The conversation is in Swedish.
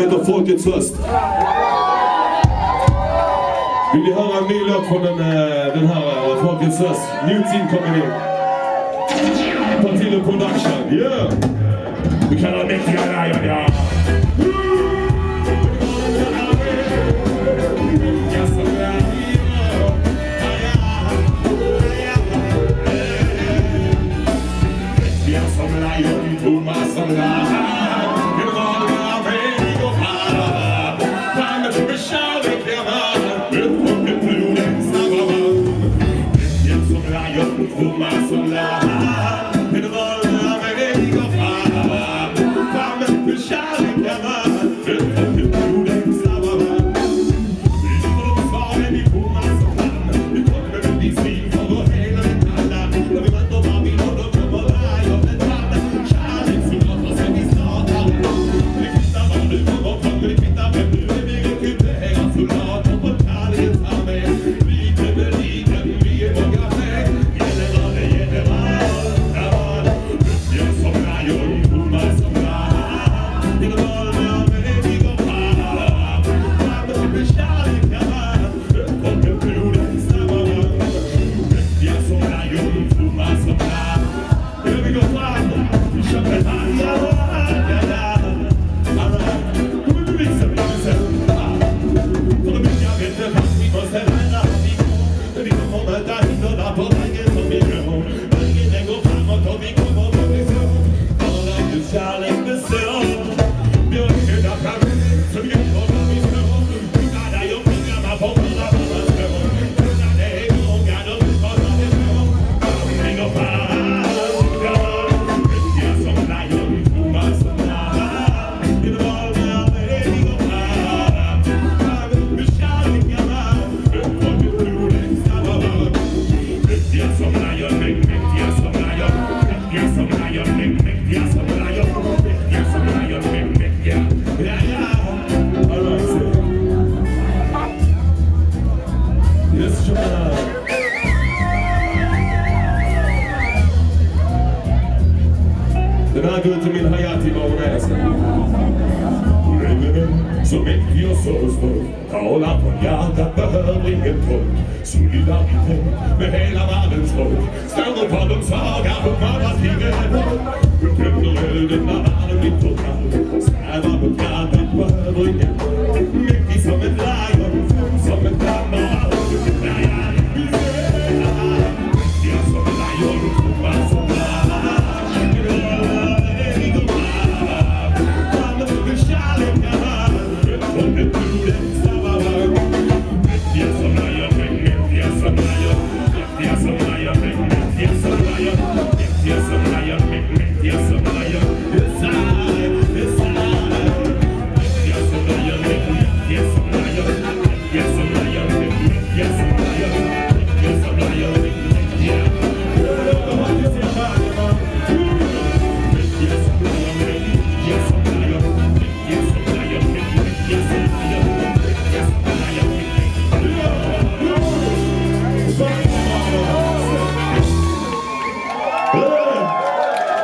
heter Folkets Röst. Vill ni höra en ny låt från den, eh, den här eh, Folkets Röst? New team coming in. Ta till er en production, yeah! Vi kallar mäktiga Rajan, ja! Mas Den här går till min Hayati Baronäs. Regnen som mäktig och så sorgsfull talar från hjärtat, behöver ingen tolk. Solidaritet med hela världens folk står upp för de svaga och